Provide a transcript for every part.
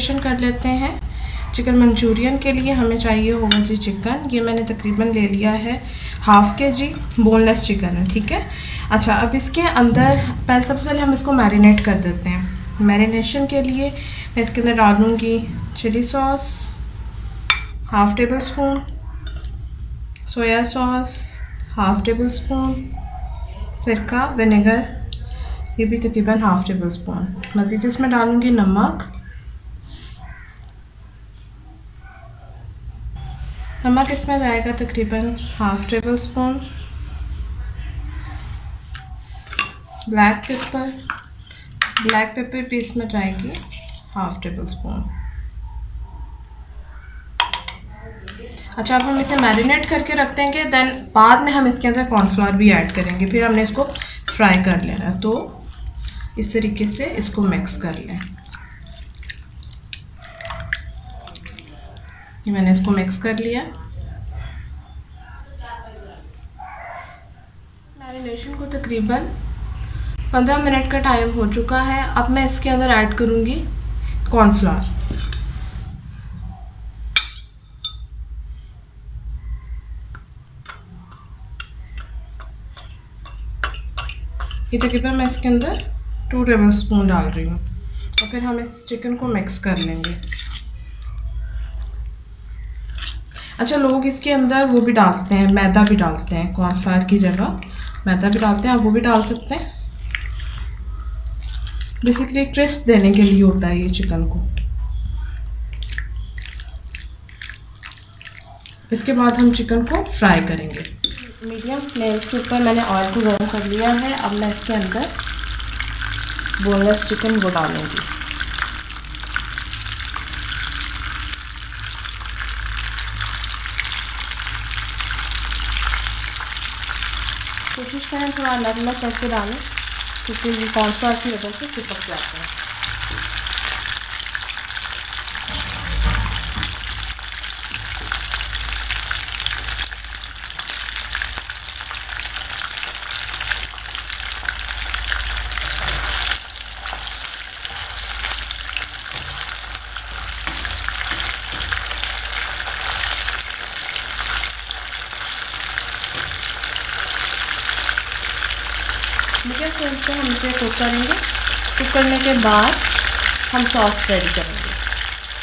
Marination कर लेते हैं। चिकन मंचूरियन के लिए हमें चाहिए होगा जी चिकन। ये मैंने तकरीबन ले लिया है हाफ़ के जी बोनलेस चिकन है ठीक है? अच्छा अब इसके अंदर पहले सबसे पहले हम इसको मैरिनेट कर देते हैं। मैरिनेशन के लिए मैं इसके अंदर डालूँगी chilli sauce, half tablespoon, soya sauce, half tablespoon, सिरका, विनेगर, ये भी तकरीबन हाफ़ टेबल स्पून। मज़ीद इसमें डालूँगी नमक। नमक इसमें जाएगा तकरीबन half tablespoon black pepper black pepper भी इसमें जाएगी हाफ़ टेबल स्पून अच्छा अब हम इसे मैरिनेट करके रख देंगे देन बाद में हम इसके अंदर कॉर्नफ्लावर भी ऐड करेंगे। फिर हमने इसको फ्राई कर लेना तो इस तरीके से इसको मिक्स कर लें। ये मैंने इसको मिक्स कर लिया। मैरिनेशन को तकरीबन पंद्रह मिनट का टाइम हो चुका है। अब मैं इसके अंदर ऐड करूँगी कॉर्नफ्लावर ये तकरीबन मैं इसके अंदर टू टेबल स्पून डाल रही हूँ। और फिर हम इस चिकन को मिक्स कर लेंगे। अच्छा लोग इसके अंदर वो भी डालते हैं, मैदा भी डालते हैं कॉर्नफ्लावर की जगह। मैदा भी डालते हैं, आप वो भी डाल सकते हैं। बेसिकली क्रिस्प देने के लिए होता है ये चिकन को। इसके बाद हम चिकन को फ्राई करेंगे। मीडियम फ्लेम के ऊपर मैंने ऑयल को गर्म कर लिया है। अब मैं इसके अंदर बोनलेस चिकन वो डालूँगी। कोशिश करें थोड़ा नरम करके डालें, क्योंकि कौन सा की वजह से चिपक जाता हैं मीडियम फ्लेम पे हम इसे कुक करेंगे। कुक करने के बाद हम सॉस रेडी करेंगे।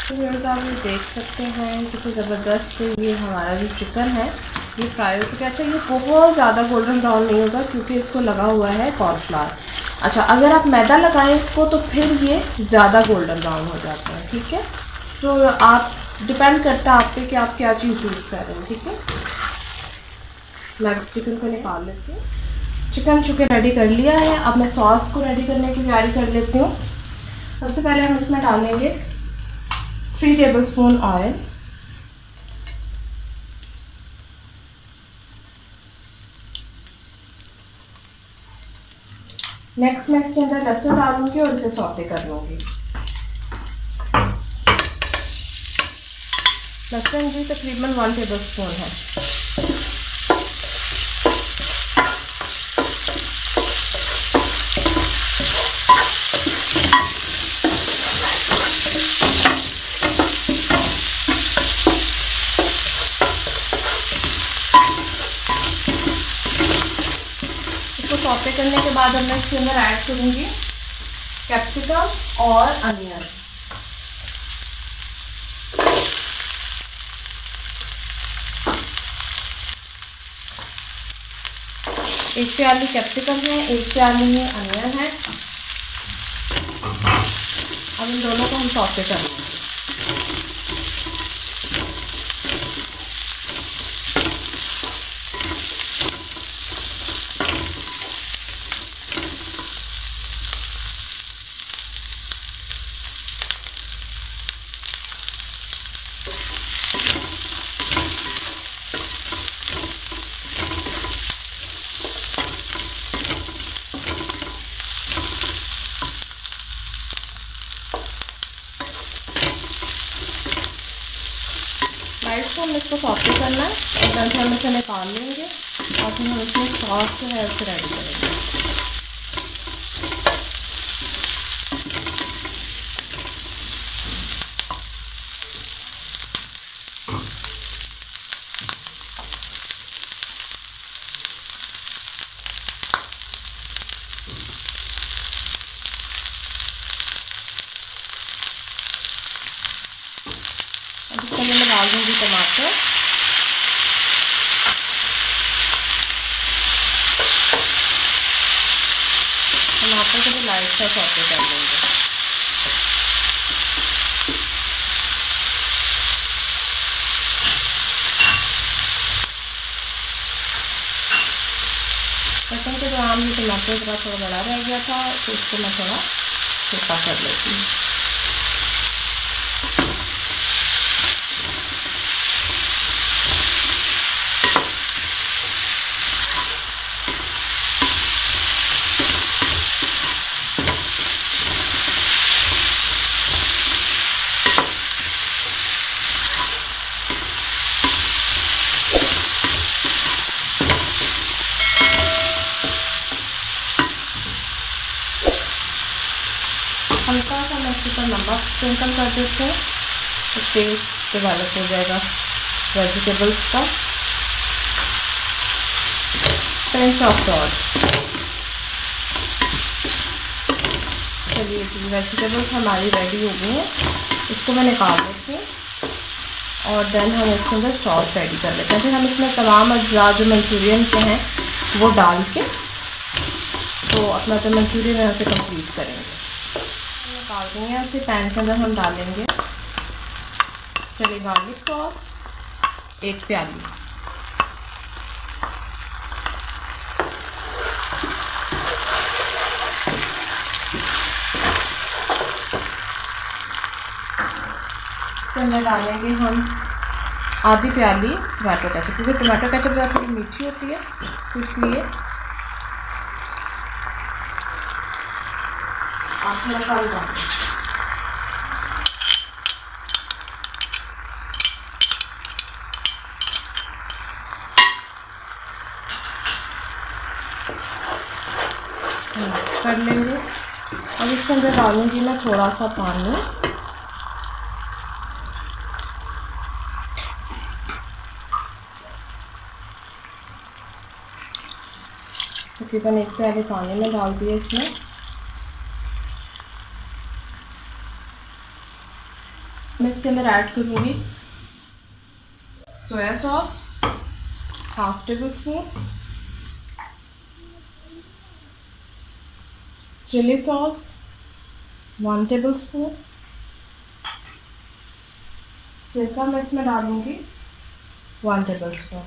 तो व्यूअर्स आप ये देख सकते हैं, कितनी ज़बरदस्त ये हमारा जो चिकन है, ये फ्राई हो चुका है। अच्छा ये बहुत ज़्यादा गोल्डन ब्राउन नहीं होगा, क्योंकि इसको लगा हुआ है कॉर्नफ्लावर अच्छा अगर आप मैदा लगाएँ इसको तो फिर ये ज़्यादा गोल्डन ब्राउन हो जाता है, ठीक है? तो आप डिपेंड करता है आप पे कि आप क्या चीज़ यूज़ कर रहे हैं, ठीक है? मैं चिकन को निकाल लेती हूँ। चिकन चुके रेडी कर लिया है। अब मैं सॉस को रेडी करने की तैयारी कर लेती हूँ। सबसे पहले हम इसमें डालेंगे three tablespoon oil next मैं इसके अंदर लहसुन डालूँगी और इसे सौते कर लूँगी। लहसुन जी तकरीबन वन टेबल स्पून है। सौते करने के बाद अब मैं इसके अंदर ऐड करूँगी कैप्सिकम और अनियन एक प्याली कैप्सिकम है, एक प्याली में अनियन है। अब इन दोनों को हम सौते कर लेंगे। साइड से तो हम इसको सॉफ्ट करना है और कल हम इसे निकाल लेंगे और फिर हम इसमें सॉस जो है उसे रेडी करेंगे। डाल दूँगी टमाटर। टमाटर को भी लाइट सा सौते कर लेंगे। लहसुन के दौरान भी टमाटर थोड़ा थोड़ा बड़ा रह गया था तो इसको मैं थोड़ा छोटा कर लेती हूँ हल्का सा मैं इसके ऊपर नमक कर देते हैं। तो टेस्ट डेवलप हो जाएगा वेजिटेबल्स का। पिंच ऑफ़ सॉल्ट चलिए, जी वेजिटेबल्स हमारी रेडी हो गई हैं। इसको मैं निकाल देती हूँ। और देन हम इसके अंदर सॉस रेडी कर लेते हैं। फिर हम इसमें तमाम अज्जा जो मंचूरियन के हैं, वो डाल के तो अपना जो मंचूरियन है, उसे कंप्लीट करेंगे। निकाल देंगे और उसे पैन के अंदर हम डालेंगे। चलिए गार्लिक सॉस एक प्याली। अंदर डालेंगे हम आधी प्याली टमाटो कैचअप, क्योंकि टमाटो कैचअप ज़्यादा थोड़ी मीठी होती है तो इसलिए थोड़ा कम कर लेंगे। अब इसके अंदर डालूँगी मैं थोड़ा सा पानी। तकरीबन एक से पानी में डाल दिए इसमें। इसके अंदर ऐड करूँगी soya sauce half tablespoon chilli sauce one tablespoon सिरका मैं इसमें डालूँगी वन टेबल स्पून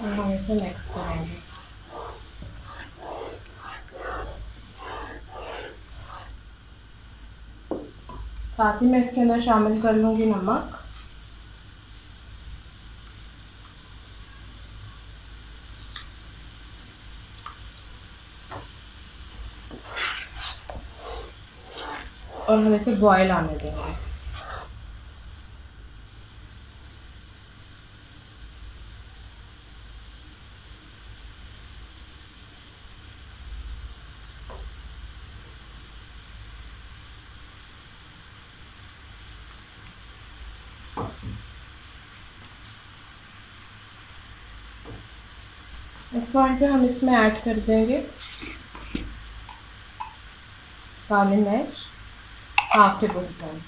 हम इसे मिक्स करेंगे। साथ ही मैं इसके अंदर शामिल कर लूँगी नमक। और हम इसे बॉयल आने देंगे। पॉइंट पे हम इसमें ऐड कर देंगे काली मिर्च हाफ़ टेबल स्पून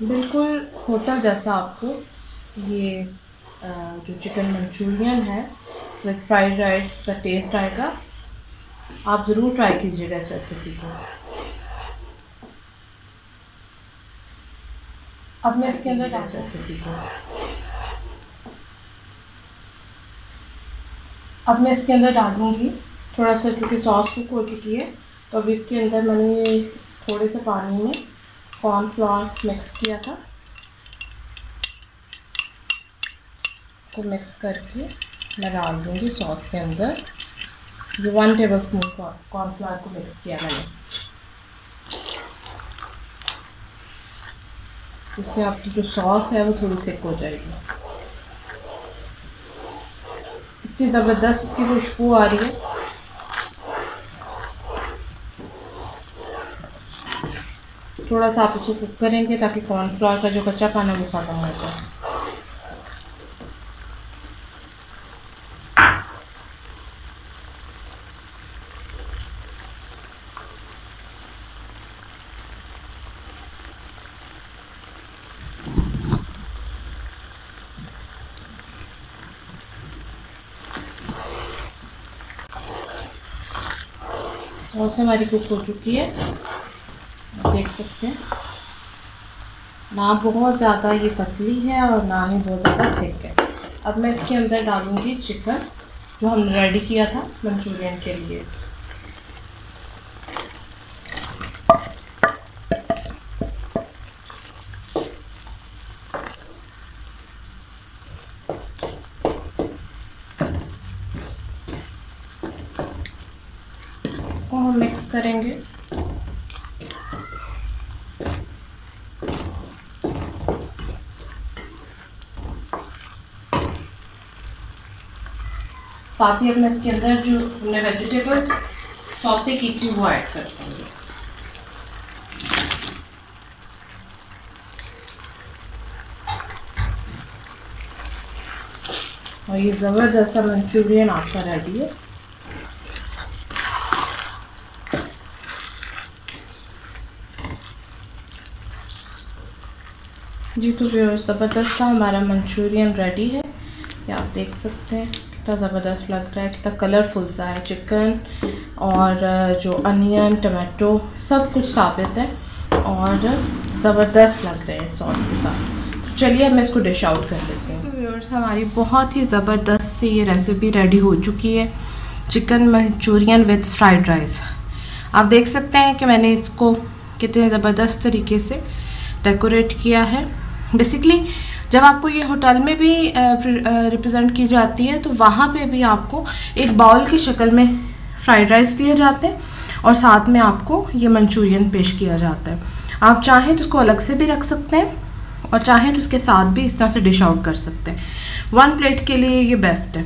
बिल्कुल होटल जैसा आपको ये जो चिकन मंचूरियन है विथ फ्राइड राइस का टेस्ट आएगा। आप ज़रूर ट्राई कीजिएगा इस रेसिपी को। अब मैं इसके अंदर डाल रेसिपी को। अब मैं इसके अंदर डालूँगी थोड़ा सा क्योंकि सॉस कुक हो चुकी है। तो अब इसके अंदर मैंने थोड़े से पानी में कॉर्नफ्लावर मिक्स किया था। इसको मिक्स करके मैं डाल दूँगी सॉस के अंदर। जो वन टेबल स्पून कॉर्नफ्लावर को मिक्स किया मैंने। इससे आपकी जो सॉस है वो थोड़ी थिक हो जाएगी। इतनी ज़बरदस्त इसकी खुशबू आ रही है। थोड़ा सा आप इसको कुक करेंगे ताकि कॉर्नफ्लावर का जो कच्चा पाना वो खत्म हो जाए। सॉस हमारी कुक हो चुकी है। देख सकते हैं। ना बहुत ज़्यादा ये पतली है और ना ही बहुत ज़्यादा थिक है। अब मैं इसके अंदर डालूँगी चिकन जो हमने रेडी किया था मंचूरियन के लिए को हम मिक्स करेंगे। साथ ही मैं इसके अंदर जो हमने वेजिटेबल्स सौते की थी, वो ऐड कर देंगे। और ये ज़बरदस्त मंचूरियन आपका रेडी है। जी तो ज़बरदस्त सा हमारा मंचूरियन रेडी है। ये आप देख सकते हैं, कितना ज़बरदस्त लग रहा है, कितना कलरफुल सा है चिकन और जो अनियन टमाटो सब कुछ साबित है और ज़बरदस्त लग रहे हैं सॉस के साथ। तो चलिए मैं इसको डिश आउट कर लेती हूँ। तो व्यूअर्स हमारी बहुत ही ज़बरदस्त सी ये रेसिपी रेडी हो चुकी है chicken Manchurian with fried rice आप देख सकते हैं कि मैंने इसको कितने ज़बरदस्त तरीके से डेकोरेट किया है। बेसिकली जब आपको ये होटल में भी रिप्रेजेंट की जाती है तो वहाँ पे भी आपको एक बाउल की शक्ल में फ्राइड राइस दिए जाते हैं और साथ में आपको ये मंचूरियन पेश किया जाता है। आप चाहें तो उसको अलग से भी रख सकते हैं और चाहें तो उसके साथ भी इस तरह से डिश आउट कर सकते हैं। वन प्लेट के लिए ये बेस्ट है।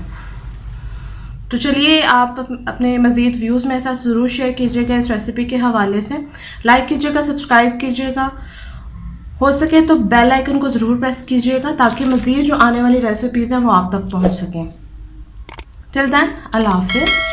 तो चलिए, आप अपने मज़ीद व्यूज़ मेरे साथ ज़रूर शेयर कीजिएगा इस रेसिपी के हवाले से। लाइक कीजिएगा सब्सक्राइब कीजिएगा हो सके तो बेल आइकन को ज़रूर प्रेस कीजिएगा ताकि मज़ीद जो आने वाली रेसिपीज़ हैं वो आप तक पहुँच सकें। टिल दैन अल्लाह हाफिज़